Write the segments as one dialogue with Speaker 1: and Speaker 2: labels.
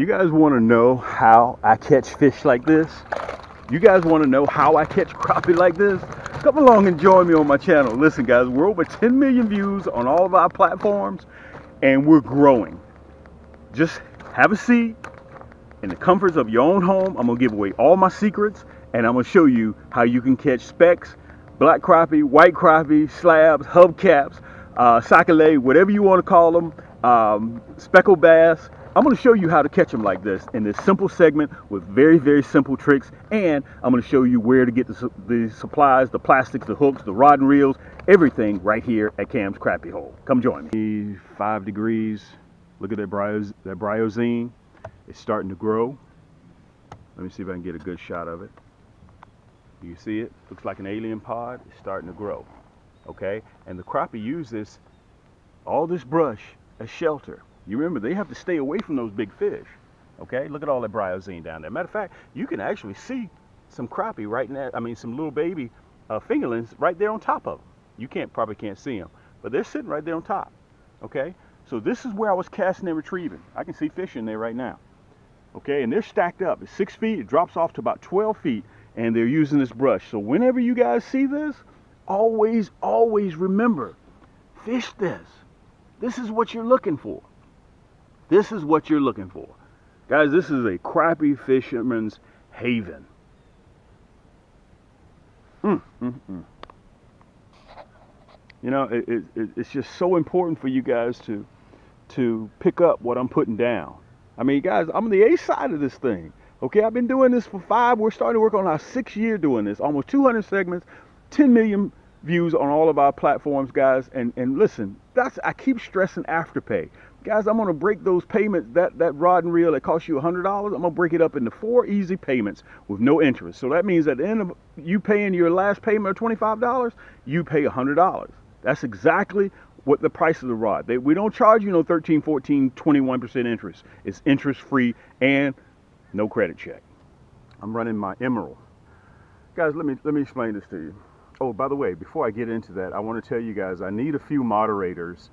Speaker 1: You guys want to know how I catch fish like this? You guys want to know how I catch crappie like this? Come along and join me on my channel. Listen, guys, we're over 10 million views on all of our platforms and we're growing. Just have a seat in the comforts of your own home. I'm going to give away all my secrets and I'm going to show you how you can catch specks, black crappie, white crappie, slabs, hubcaps, uh, sac-a-lait, whatever you want to call them, um, speckled bass, I'm going to show you how to catch them like this in this simple segment with very, very simple tricks. And I'm going to show you where to get the, the supplies, the plastics, the hooks, the rod and reels, everything right here at Cam's Crappie Hole. Come join me. Five degrees. Look at that, bryos, that bryozine. It's starting to grow. Let me see if I can get a good shot of it. You see it? Looks like an alien pod. It's starting to grow. Okay? And the crappie use this, all this brush as shelter. You remember, they have to stay away from those big fish. Okay, look at all that bryozine down there. Matter of fact, you can actually see some crappie right now. I mean, some little baby uh, fingerlings right there on top of them. You can't probably can't see them, but they're sitting right there on top. Okay, so this is where I was casting and retrieving. I can see fish in there right now. Okay, and they're stacked up. It's six feet. It drops off to about 12 feet, and they're using this brush. So whenever you guys see this, always, always remember, fish this. This is what you're looking for. This is what you're looking for. Guys, this is a crappy fisherman's haven. Mm, mm, mm. You know, it, it, it's just so important for you guys to to pick up what I'm putting down. I mean, guys, I'm on the A side of this thing. Okay, I've been doing this for five. We're starting to work on our sixth year doing this. Almost 200 segments, 10 million views on all of our platforms, guys. And and listen, that's I keep stressing afterpay. Guys, I'm gonna break those payments, that, that rod and reel that cost you $100, I'm gonna break it up into four easy payments with no interest. So that means at the end of you paying your last payment of $25, you pay $100. That's exactly what the price of the rod. They, we don't charge you no 13, 14, 21% interest. It's interest free and no credit check. I'm running my Emerald. Guys, let me, let me explain this to you. Oh, by the way, before I get into that, I want to tell you guys I need a few moderators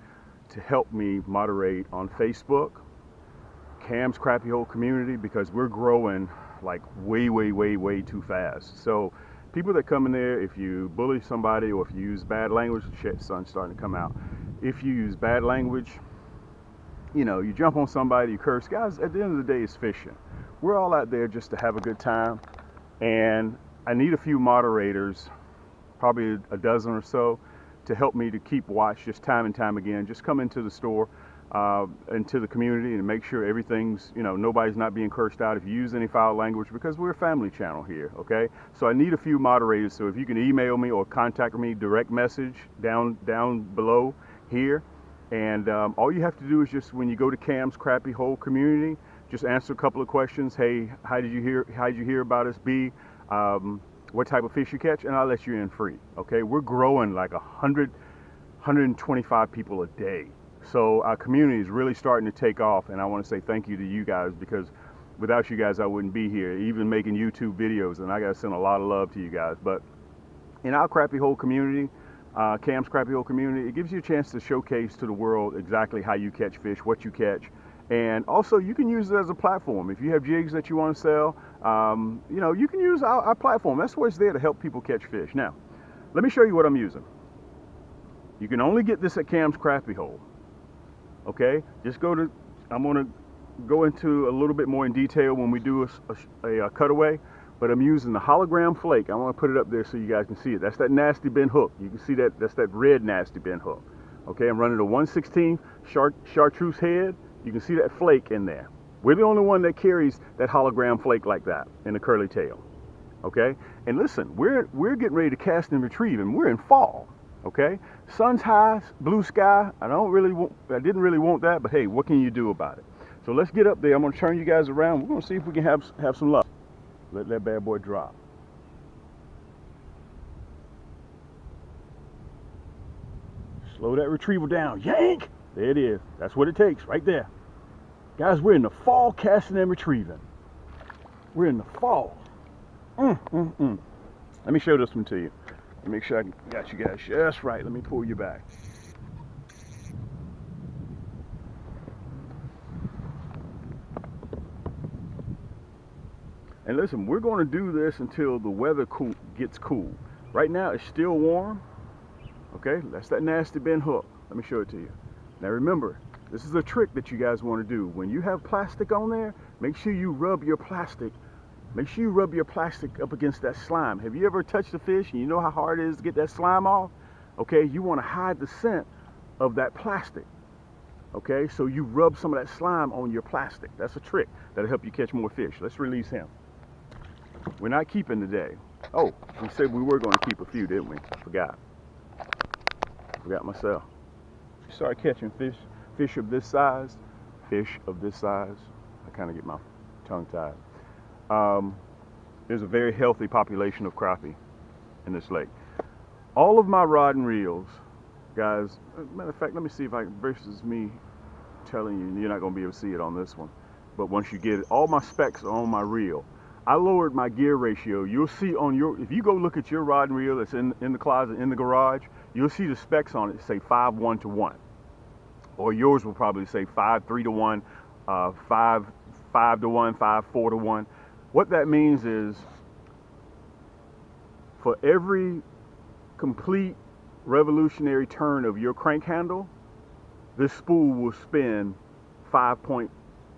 Speaker 1: to help me moderate on Facebook, Cam's Crappie Hole community, because we're growing like way, way, way, way too fast. So people that come in there, if you bully somebody or if you use bad language, shit, sun's starting to come out. If you use bad language, you know, you jump on somebody, you curse. Guys, at the end of the day, it's fishing. We're all out there just to have a good time. And I need a few moderators, probably a dozen or so, to help me to keep watch just time and time again. Just come into the store, uh, into the community and make sure everything's, you know, nobody's not being cursed out if you use any foul language because we're a family channel here, okay? So I need a few moderators. So if you can email me or contact me direct message down, down below here. And um, all you have to do is just when you go to Cam's Crappie Hole community, just answer a couple of questions. Hey, how did you hear? How did you hear about us? B, um, what type of fish you catch, and I'll let you in free. Okay, we're growing like 100, 125 people a day. So our community is really starting to take off, and I want to say thank you to you guys because without you guys, I wouldn't be here, even making YouTube videos, and I got to send a lot of love to you guys. But in our Crappie Hole community, uh, Cam's Crappie Hole community, it gives you a chance to showcase to the world exactly how you catch fish, what you catch, and also, you can use it as a platform. If you have jigs that you want to sell, um, you know, you can use our, our platform. That's where it's there to help people catch fish. Now, let me show you what I'm using. You can only get this at Cam's Crappie Hole. Okay, just go to. I'm going to go into a little bit more in detail when we do a, a, a cutaway. But I'm using the hologram flake. I want to put it up there so you guys can see it. That's that nasty bend hook. You can see that. That's that red nasty bend hook. Okay, I'm running a 116 char chartreuse head you can see that flake in there. We're the only one that carries that hologram flake like that in the curly tail. Okay? And listen, we're we're getting ready to cast and retrieve, and we're in fall. Okay? Sun's high, blue sky. I don't really want, I didn't really want that, but hey, what can you do about it? So let's get up there. I'm gonna turn you guys around. We're gonna see if we can have have some luck. Let that bad boy drop. Slow that retrieval down. Yank! There it is. That's what it takes right there. Guys, we're in the fall casting and retrieving. We're in the fall. Mm, mm, mm. Let me show this one to you. Make sure I got you guys just right. Let me pull you back. And listen, we're going to do this until the weather cool, gets cool. Right now, it's still warm. Okay, that's that nasty bend hook. Let me show it to you. Now remember, this is a trick that you guys want to do. When you have plastic on there, make sure you rub your plastic. Make sure you rub your plastic up against that slime. Have you ever touched a fish and you know how hard it is to get that slime off? Okay, you want to hide the scent of that plastic. Okay, so you rub some of that slime on your plastic. That's a trick that'll help you catch more fish. Let's release him. We're not keeping today. Oh, we said we were going to keep a few, didn't we? Forgot. Forgot myself. Start catching fish, fish of this size, fish of this size. I kind of get my tongue tied. Um, there's a very healthy population of crappie in this lake. All of my rod and reels guys. Matter of fact, let me see if I versus me telling you. You're not going to be able to see it on this one, but once you get it, all my specs are on my reel. I lowered my gear ratio. You'll see on your if you go look at your rod and reel that's in in the closet in the garage, you'll see the specs on it say five one to one, or yours will probably say five three to one, uh, five five to one, five four to one. What that means is for every complete revolutionary turn of your crank handle, this spool will spin five point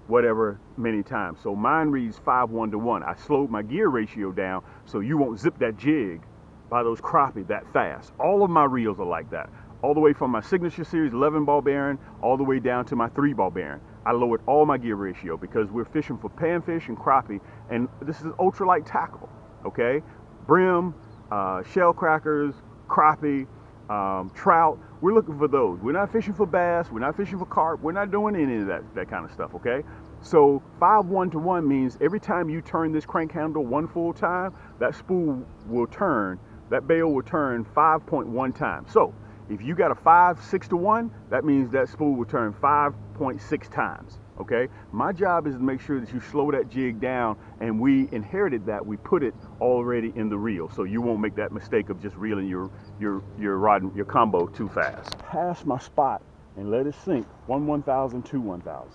Speaker 1: whatever many times. So mine reads five one to one. I slowed my gear ratio down so you won't zip that jig by those crappie that fast. All of my reels are like that. All the way from my signature series 11 ball bearing all the way down to my three ball bearing. I lowered all my gear ratio because we're fishing for panfish and crappie and this is ultralight tackle, okay? Brim, uh, shell crackers, crappie, um, trout. We're looking for those. We're not fishing for bass. We're not fishing for carp. We're not doing any of that, that kind of stuff, okay? So five one to one means every time you turn this crank handle one full time, that spool will turn, that bail will turn 5.1 times. So if you got a five, six to one, that means that spool will turn 5.6 times okay? My job is to make sure that you slow that jig down and we inherited that. We put it already in the reel so you won't make that mistake of just reeling your, your, your rod, your combo too fast. Pass my spot and let it sink, one 1,000, two 1,000,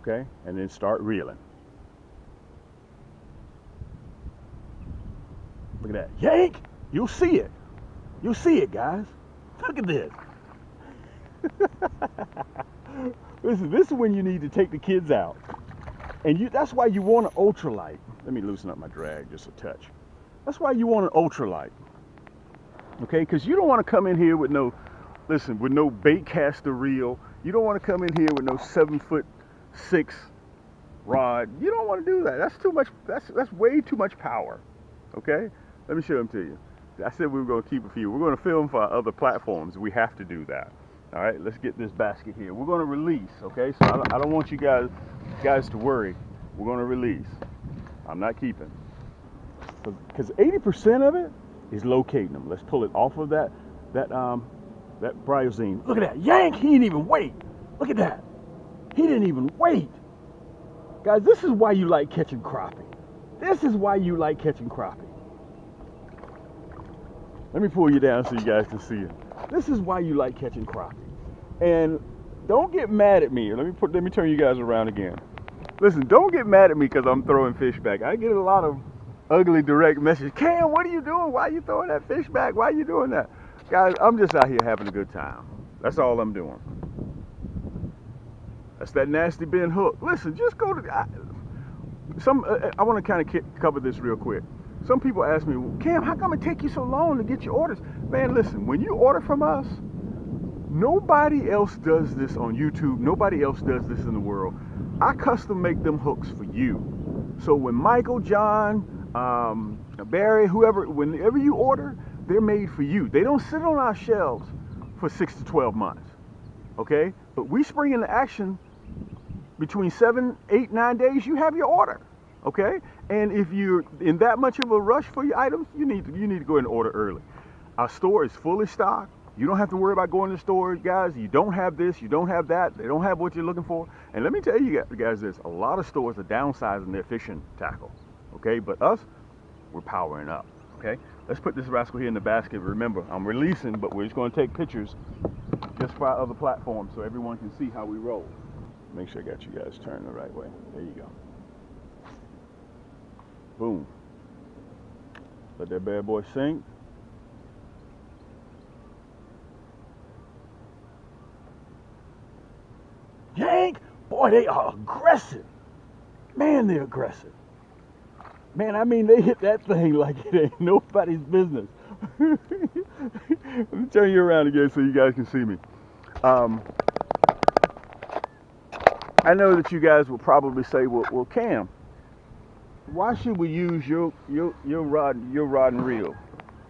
Speaker 1: okay? And then start reeling. Look at that, yank! You'll see it. You'll see it, guys. Look at this. Listen, this is when you need to take the kids out. And you that's why you want an ultralight. Let me loosen up my drag just a touch. That's why you want an ultralight. Okay, because you don't want to come in here with no, listen, with no bait caster reel. You don't want to come in here with no seven foot six rod. You don't want to do that. That's too much, that's that's way too much power. Okay? Let me show them to you. I said we were going to keep a few. We're going to film for other platforms. We have to do that. All right, let's get this basket here. We're going to release, okay? So I don't, I don't want you guys guys to worry. We're going to release. I'm not keeping. Because 80% of it is locating them. Let's pull it off of that that um that bryozine. Look at that. Yank! He didn't even wait. Look at that. He didn't even wait. Guys, this is why you like catching crappie. This is why you like catching crappie. Let me pull you down so you guys can see it. This is why you like catching crappie. And don't get mad at me. Let me put let me turn you guys around again. Listen, don't get mad at me because I'm throwing fish back. I get a lot of ugly direct messages. Cam, what are you doing? Why are you throwing that fish back? Why are you doing that? Guys, I'm just out here having a good time. That's all I'm doing. That's that nasty bent hook. Listen, just go to I, some. Uh, I want to kind of cover this real quick. Some people ask me, Cam, how come it take you so long to get your orders? Man, listen, when you order from us, nobody else does this on YouTube. Nobody else does this in the world. I custom make them hooks for you. So when Michael, John, um, Barry, whoever, whenever you order, they're made for you. They don't sit on our shelves for six to 12 months. Okay? But we spring into action between seven, eight, nine days, you have your order okay? And if you're in that much of a rush for your items, you need to, you need to go and order early. Our store is fully stocked. You don't have to worry about going to the store, guys. You don't have this, you don't have that. They don't have what you're looking for. And let me tell you guys this, a lot of stores are downsizing their fishing tackle, okay? But us, we're powering up, okay? Let's put this rascal here in the basket. Remember, I'm releasing, but we're just gonna take pictures just for our other platforms so everyone can see how we roll. Make sure I got you guys turned the right way. There you go. Boom. Let that bad boy sink. Yank! Boy, they are aggressive. Man, they're aggressive. Man, I mean, they hit that thing like it ain't nobody's business. Let me turn you around again so you guys can see me. Um, I know that you guys will probably say, well, well, Cam, why should we use your your your rod your rod and reel?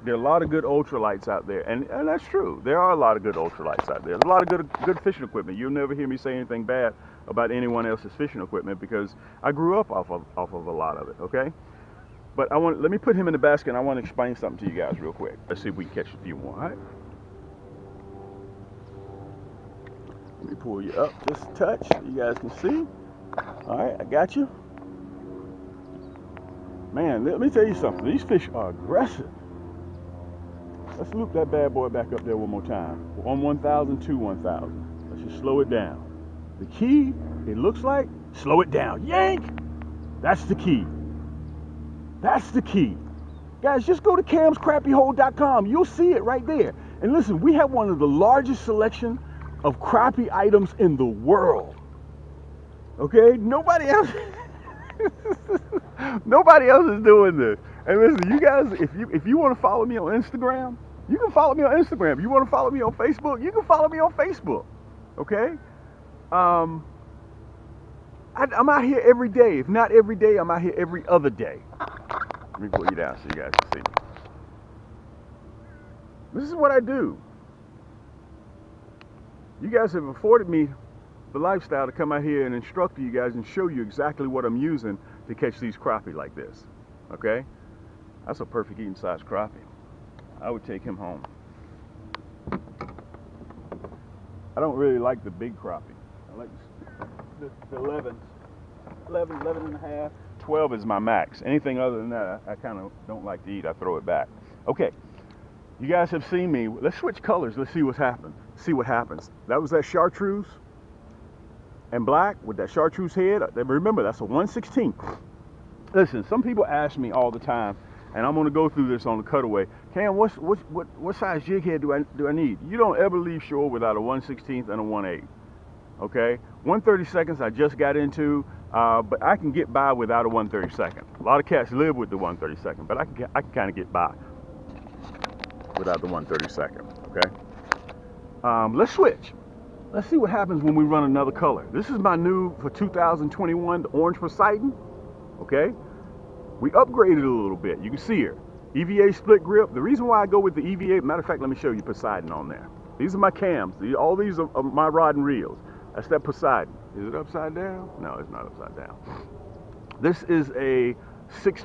Speaker 1: There are a lot of good ultralights out there, and, and that's true. There are a lot of good ultralights out there. There's a lot of good good fishing equipment. You'll never hear me say anything bad about anyone else's fishing equipment because I grew up off of off of a lot of it. Okay, but I want let me put him in the basket. and I want to explain something to you guys real quick. Let's see if we can catch a few more. All right. Let me pull you up just a touch so you guys can see. All right, I got you. Man, let me tell you something. These fish are aggressive. Let's loop that bad boy back up there one more time. One 1,000, two 1,000. Let's just slow it down. The key, it looks like, slow it down. Yank! That's the key. That's the key. Guys, just go to camscrappiehole.com. You'll see it right there. And listen, we have one of the largest selection of crappie items in the world. Okay? Nobody else nobody else is doing this. And listen, you guys, if you if you want to follow me on Instagram, you can follow me on Instagram. If you want to follow me on Facebook, you can follow me on Facebook. Okay? Um I, I'm out here every day. If not every day, I'm out here every other day. Let me pull you down so you guys can see. me. This is what I do. You guys have afforded me the lifestyle to come out here and instruct you guys and show you exactly what I'm using to catch these crappie like this. Okay? That's a perfect eating size crappie. I would take him home. I don't really like the big crappie. I like the, the 11s. 11, 11 and a half. 12 is my max. Anything other than that, I, I kind of don't like to eat. I throw it back. Okay. You guys have seen me. Let's switch colors. Let's see what's happened. See what happens. That was that chartreuse and black with that chartreuse head. Remember, that's a 116. Listen, some people ask me all the time, and I'm gonna go through this on the cutaway. Cam, what's, what, what, what size jig head do I, do I need? You don't ever leave shore without a 116th and a 1 8 okay? 132nds I just got into, uh, but I can get by without a 132nd. A lot of cats live with the 132nd, but I can, I can kind of get by without the 132nd, okay? Um, let's switch. Let's see what happens when we run another color. This is my new, for 2021, the Orange Poseidon, okay? We upgraded a little bit. You can see here. EVA split grip. The reason why I go with the EVA, matter of fact, let me show you Poseidon on there. These are my cams. All these are my rod and reels. That's that Poseidon. Is it upside down? No, it's not upside down. This is a six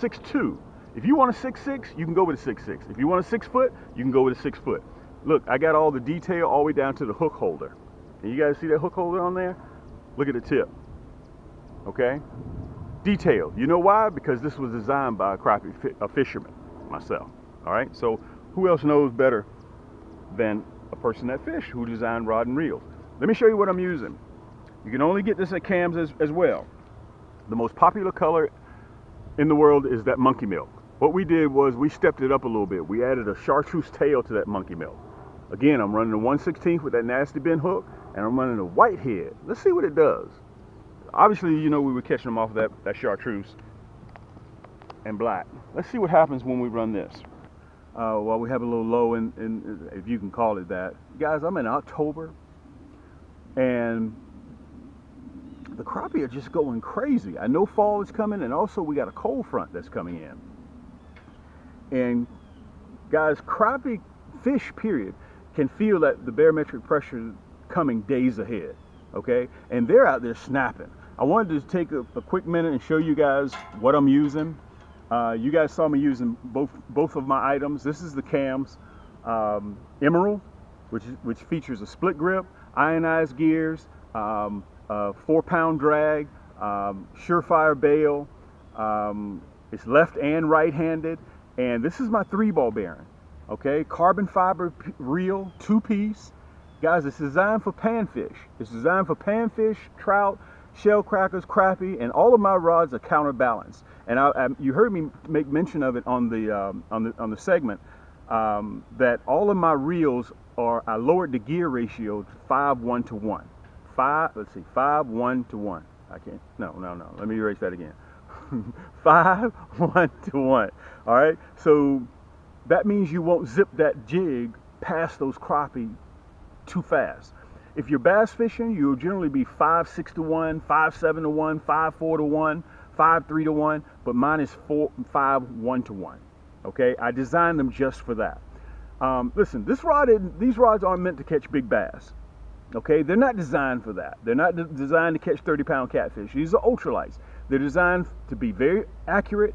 Speaker 1: six two. If you want a six six, you can go with a six six. If you want a six foot, you can go with a six foot. Look, I got all the detail all the way down to the hook holder. And you guys see that hook holder on there? Look at the tip. Okay? Detail. You know why? Because this was designed by a crappie a fisherman, myself. All right? So who else knows better than a person that fish who designed rod and reels? Let me show you what I'm using. You can only get this at Cam's as, as well. The most popular color in the world is that monkey milk. What we did was we stepped it up a little bit. We added a chartreuse tail to that monkey milk. Again, I'm running a 116th with that nasty bend hook, and I'm running a white head. Let's see what it does. Obviously, you know we were catching them off of that, that chartreuse and black. Let's see what happens when we run this. Uh, while we have a little low, in, in, if you can call it that. Guys, I'm in October, and the crappie are just going crazy. I know fall is coming, and also we got a cold front that's coming in. And guys, crappie fish, period, can feel that the barometric pressure coming days ahead. Okay, and they're out there snapping. I wanted to take a, a quick minute and show you guys what I'm using. Uh, you guys saw me using both both of my items. This is the cams um, Emerald, which which features a split grip ionized gears, um, four pound drag, um, surefire bail. Um, it's left and right handed. And this is my three ball bearing. Okay, carbon fiber reel, two piece. Guys, it's designed for panfish. It's designed for panfish, trout, shell crackers, crappie, and all of my rods are counterbalanced. And I, I, you heard me make mention of it on the um, on the on the segment um, that all of my reels are I lowered the gear ratio to five one to one. Five. Let's see, five one to one. I can't. No, no, no. Let me erase that again. five one to one. All right. So that means you won't zip that jig past those crappie too fast. If you're bass fishing, you'll generally be five six to one, five seven to one, five four to one, five three to one, but mine is four five one to one. Okay, I designed them just for that. Um, listen, this rod, these rods aren't meant to catch big bass. Okay, they're not designed for that. They're not de- designed to catch 30 pound catfish. These are ultralights. They're designed to be very accurate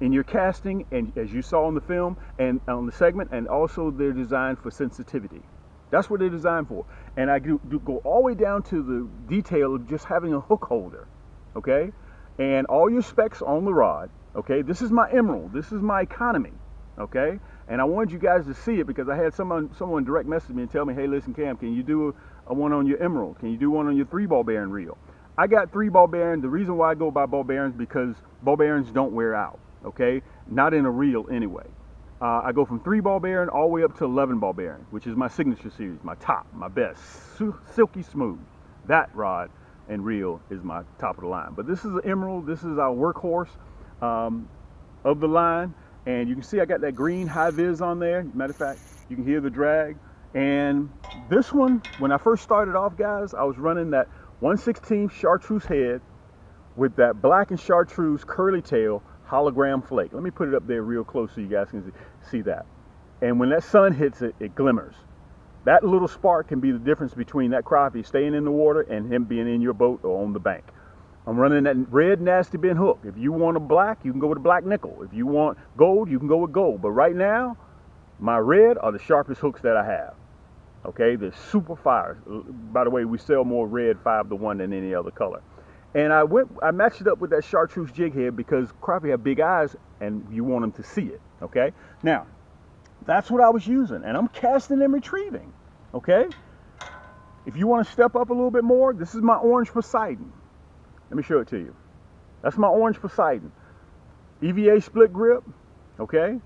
Speaker 1: in your casting, and as you saw in the film and on the segment, and also they're designed for sensitivity. That's what they're designed for. And I do, do go all the way down to the detail of just having a hook holder. Okay, and all your specs on the rod. Okay, this is my emerald. This is my economy. Okay, and I wanted you guys to see it because I had someone someone direct message me and tell me, hey, listen, Cam, can you do a, a one on your emerald? Can you do one on your three ball bearing reel? I got three ball bearing. The reason why I go by ball bearings because ball bearings don't wear out. Okay, not in a reel anyway. Uh, I go from three ball bearing all the way up to 11 ball bearing, which is my signature series, my top, my best, silky smooth. That rod and reel is my top of the line. But this is an emerald. This is our workhorse um, of the line. And you can see I got that green high vis on there. Matter of fact, you can hear the drag. And this one, when I first started off, guys, I was running that 116 chartreuse head with that black and chartreuse curly tail hologram flake. Let me put it up there real close so you guys can see that. And when that sun hits it, it glimmers. That little spark can be the difference between that crappie staying in the water and him being in your boat or on the bank. I'm running that red nasty bend hook. If you want a black, you can go with a black nickel. If you want gold, you can go with gold. But right now, my red are the sharpest hooks that I have. Okay, they're super fire. By the way, we sell more red five to one than any other color. And I went, I matched it up with that chartreuse jig head because crappie have big eyes and you want them to see it. Okay, now that's what I was using, and I'm casting and retrieving. Okay, if you want to step up a little bit more, this is my orange Poseidon. Let me show it to you. That's my orange Poseidon. EVA split grip, okay?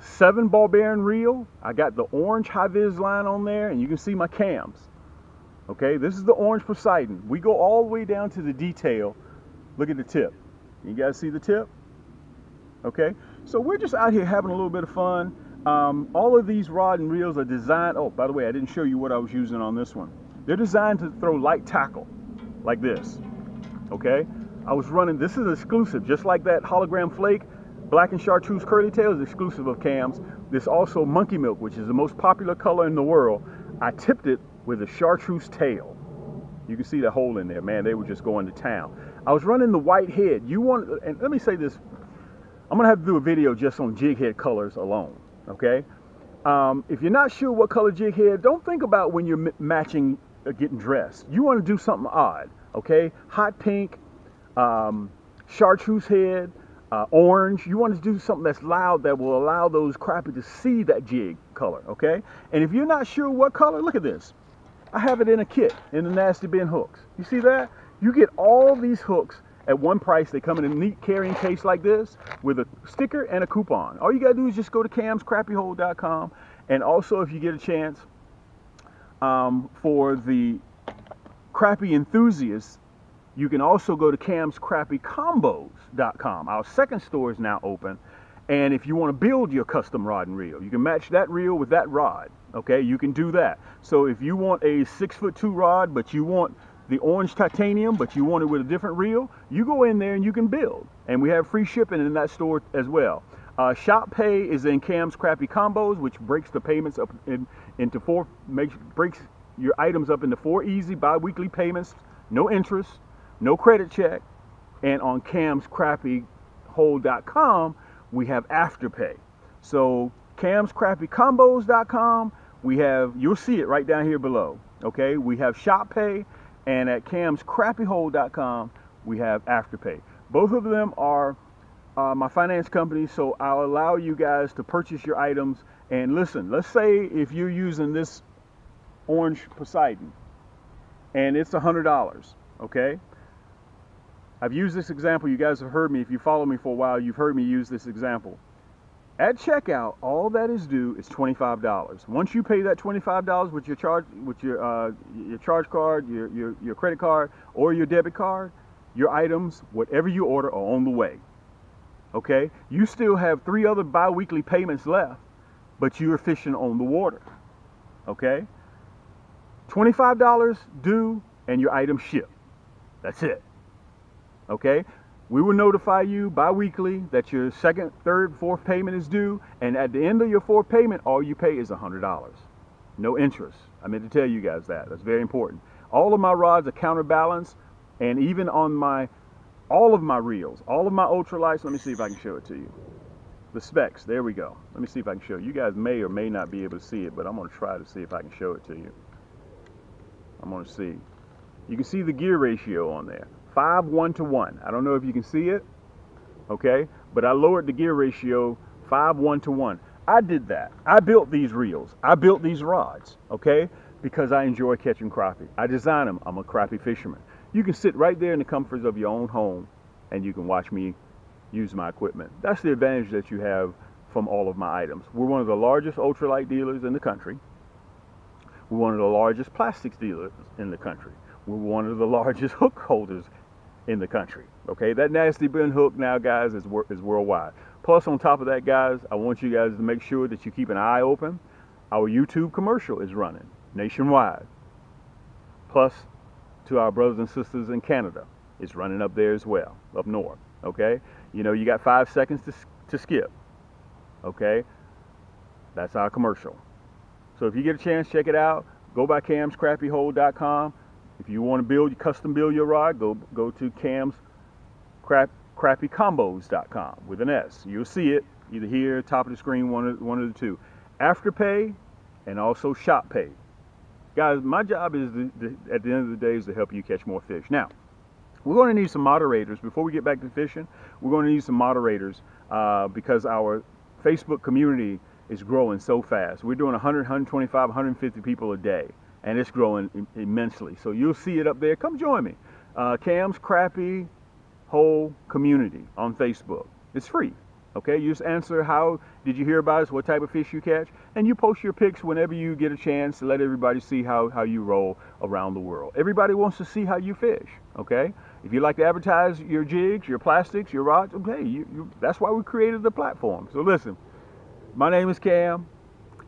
Speaker 1: Seven ball bearing reel. I got the orange high vis line on there, and you can see my cams. Okay, this is the orange Poseidon. We go all the way down to the detail. Look at the tip. You guys see the tip? Okay, so we're just out here having a little bit of fun. Um, all of these rod and reels are designed. Oh, by the way, I didn't show you what I was using on this one. They're designed to throw light tackle like this okay? I was running, this is exclusive, just like that hologram flake, black and chartreuse curly tail is exclusive of cams. This also monkey milk, which is the most popular color in the world. I tipped it with a chartreuse tail. You can see the hole in there, man. They were just going to town. I was running the white head. You want, and let me say this. I'm gonna have to do a video just on jig head colors alone, okay? Um, if you're not sure what color jig head, don't think about when you're matching, uh, getting dressed. You want to do something odd okay? Hot pink, um, chartreuse head, uh, orange. You want to do something that's loud that will allow those crappie to see that jig color, okay? And if you're not sure what color, look at this. I have it in a kit in the Nasty Bend hooks. You see that? You get all these hooks at one price. They come in a neat carrying case like this with a sticker and a coupon. All you got to do is just go to camscrappiehole.com. And also, if you get a chance, um, for the crappy enthusiasts, you can also go to camscrappiecombos.com. Our second store is now open. And if you want to build your custom rod and reel, you can match that reel with that rod. Okay, you can do that. So if you want a six foot two rod, but you want the orange titanium, but you want it with a different reel, you go in there and you can build. And we have free shipping in that store as well. Uh, Shop Pay is in Cam's Crappie Combos, which breaks the payments up in, into four, makes breaks your items up into four easy bi-weekly payments, no interest, no credit check. And on camscrappiehole.com, we have afterpay. So camscrappiecombos.com, we have, you'll see it right down here below. Okay, we have shop pay, and at camscrappiehole.com, we have afterpay. Both of them are uh, my finance company, so I'll allow you guys to purchase your items. And listen, let's say if you're using this orange Poseidon, and it's a hundred dollars. Okay. I've used this example. You guys have heard me. If you follow me for a while, you've heard me use this example. At checkout, all that is due is $25. Once you pay that $25 with your charge, with your uh, your charge card, your, your your credit card, or your debit card, your items, whatever you order, are on the way. Okay? You still have three other bi-weekly payments left, but you are fishing on the water. Okay? $25 due and your item shipped. That's it. Okay? We will notify you bi-weekly that your second, third, fourth payment is due, and at the end of your fourth payment, all you pay is $100. No interest. I meant to tell you guys that. That's very important. All of my rods are counterbalanced, and even on my, all of my reels, all of my ultralights, let me see if I can show it to you. The specs, there we go. Let me see if I can show you. You guys may or may not be able to see it, but I'm gonna try to see if I can show it to you. I'm gonna see. You can see the gear ratio on there. 5 1 to 1. I don't know if you can see it, okay? But I lowered the gear ratio 5 1 to 1. I did that. I built these reels. I built these rods, okay? Because I enjoy catching crappie. I design them. I'm a crappie fisherman. You can sit right there in the comforts of your own home and you can watch me use my equipment. That's the advantage that you have from all of my items. We're one of the largest ultralight dealers in the country. We're one of the largest plastics dealers in the country. We're one of the largest hook holders in the country. Okay, that nasty bend hook now, guys, is, is worldwide. Plus, on top of that, guys, I want you guys to make sure that you keep an eye open. Our YouTube commercial is running nationwide. Plus, to our brothers and sisters in Canada, it's running up there as well, up north. Okay, you know, you got five seconds to, to skip. Okay, that's our commercial. So if you get a chance, check it out. Go by camscrappiehole.com. If you want to build, your custom build your rod, go go to Cam's crap, crappiecombos.com with an S. You'll see it either here, top of the screen, one of, one of the two. Afterpay and also shop pay. Guys, my job is at the end of the day is to help you catch more fish. Now, we're going to need some moderators before we get back to fishing. We're going to need some moderators uh, because our Facebook community is growing so fast. We're doing 100, 125, 150 people a day and it's growing immensely. So you'll see it up there. Come join me. Uh, Cam's Crappie Hole Community on Facebook. It's free. Okay, you just answer how did you hear about us, what type of fish you catch, and you post your pics whenever you get a chance to let everybody see how, how you roll around the world. Everybody wants to see how you fish. Okay, if you like to advertise your jigs, your plastics, your rods, okay, you, you, that's why we created the platform. So listen, my name is Cam.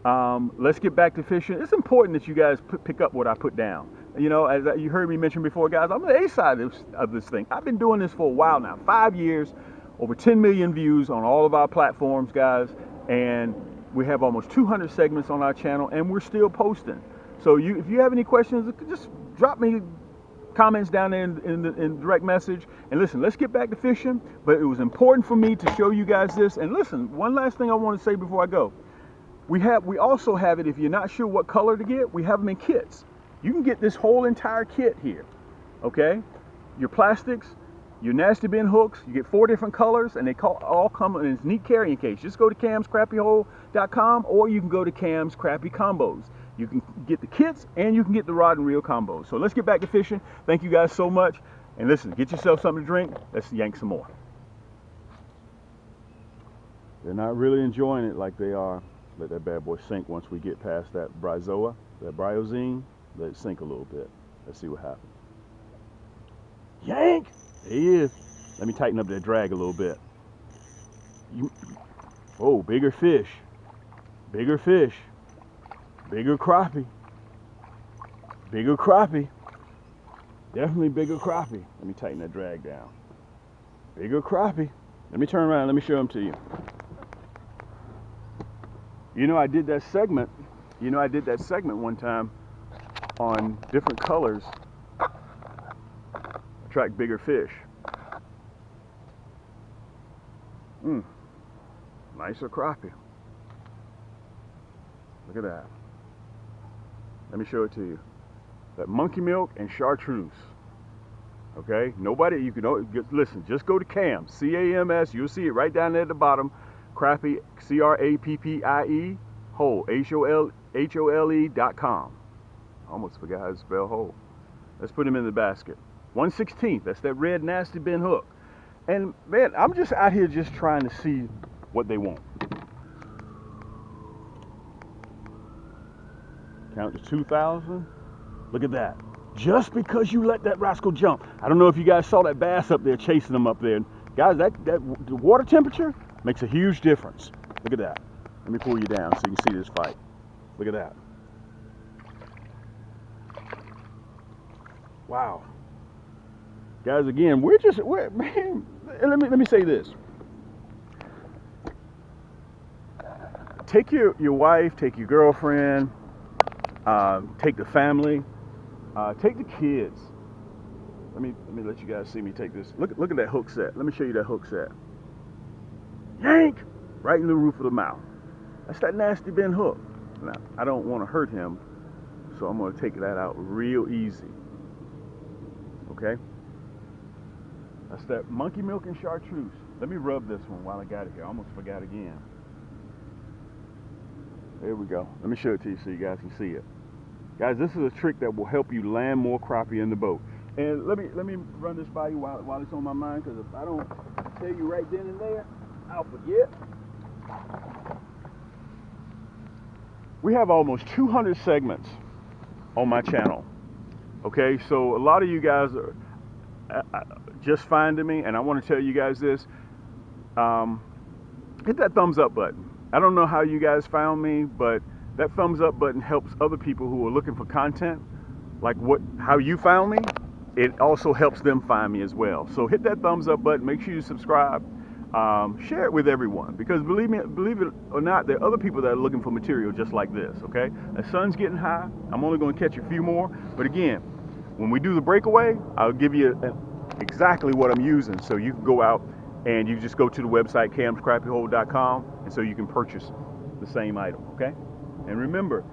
Speaker 1: Um, let's get back to fishing. It's important that you guys pick up what I put down. You know, as you heard me mention before, guys, I'm the A side of this, of this thing. I've been doing this for a while now, five years, over 10 million views on all of our platforms, guys, and we have almost 200 segments on our channel, and we're still posting. So you, if you have any questions, just drop me comments down there in, in, the, in direct message. And listen, let's get back to fishing. But it was important for me to show you guys this. And listen, one last thing I want to say before I go. We have we also have it if you're not sure what color to get, we have them in kits. You can get this whole entire kit here. Okay? Your plastics, your nasty bend hooks, you get four different colors and they call, all come in this neat carrying case. Just go to camscrappiehole.com or you can go to Cam's Crappie Combos. You can get the kits and you can get the rod and reel combos. So let's get back to fishing. Thank you guys so much. And listen, get yourself something to drink. Let's yank some more. They're not really enjoying it like they are let that bad boy sink once we get past that bryozoa, that bryozine. Let it sink a little bit. Let's see what happens. Yank! There he is. Let me tighten up that drag a little bit. You, oh, bigger fish. Bigger fish. Bigger crappie. Bigger crappie. Definitely bigger crappie. Let me tighten that drag down. Bigger crappie. Let me turn around. Let me show them to you. You know, I did that segment. You know, I did that segment one time on different colors attract bigger fish. Mmm, Nice nicer crappie. Look at that. Let me show it to you. That monkey milk and chartreuse. Okay, nobody, you can listen, just go to CAMS, C A M S, you'll see it right down there at the bottom. Crappie, C R A P P I E, Hole, H O L H O L E dot com. Almost forgot how to spell hole. Let's put him in the basket. One sixteenth. That's that red nasty bent hook. And man, I'm just out here just trying to see what they want. Count to 2,000. Look at that. Just because you let that rascal jump. I don't know if you guys saw that bass up there chasing them up there. Guys, that, that the water temperature makes a huge difference. Look at that. Let me pull you down so you can see this fight. Look at that. Wow. Guys, again, we're just, we're, man, let me, let me say this. Take your, your wife, take your girlfriend, uh, take the family, uh, take the kids. Let me, let me let you guys see me take this. Look, look at that hook set. Let me show you that hook set. Yank! Right in the roof of the mouth. That's that nasty bent hook. Now, I don't want to hurt him, so I'm going to take that out real easy. Okay? That's that monkey milk and chartreuse. Let me rub this one while I got it here. I almost forgot again. There we go. Let me show it to you so you guys can see it. Guys, this is a trick that will help you land more crappie in the boat. And let me let me run this by you while, while it's on my mind, because if I don't tell you right then and there, I'll. We have almost 200 segments on my channel. Okay, so a lot of you guys are uh, uh, just finding me, and I want to tell you guys this. Um, hit that thumbs up button. I don't know how you guys found me, but that thumbs up button helps other people who are looking for content, like what how you found me. It also helps them find me as well. So hit that thumbs up button. Make sure you subscribe. Um, share it with everyone. Because believe me, believe it or not, there are other people that are looking for material just like this. Okay, the sun's getting high. I'm only going to catch a few more, but again, when we do the breakaway, I'll give you exactly what I'm using. So you can go out and you just go to the website camscrappiehole.com and so you can purchase the same item okay? And remember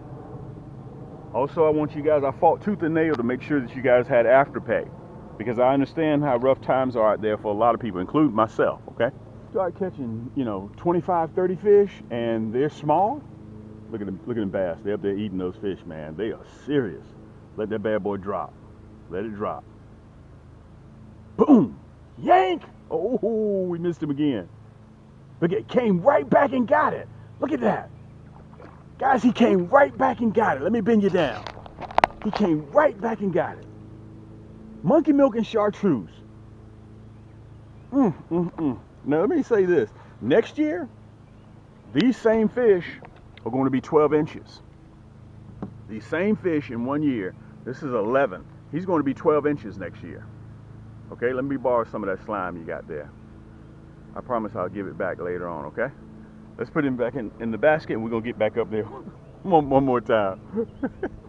Speaker 1: also I want you guys I fought tooth and nail to make sure that you guys had afterpay because I understand how rough times are out there for a lot of people including myself okay start catching you know 25 30 fish and they're small look at them look at them bass they're up there eating those fish man they are serious let that bad boy drop let it drop boom yank Oh, we missed him again. Look, it came right back and got it. Look at that. Guys, he came right back and got it. Let me bend you down. He came right back and got it. Monkey milk and chartreuse. Mm, mm, mm. Now, let me say this. Next year, these same fish are going to be 12 inches. These same fish in one year, this is 11. He's going to be 12 inches next year. Okay, let me borrow some of that slime you got there. I promise I'll give it back later on, okay? Let's put him back in, in the basket and we're gonna get back up there one, one more time.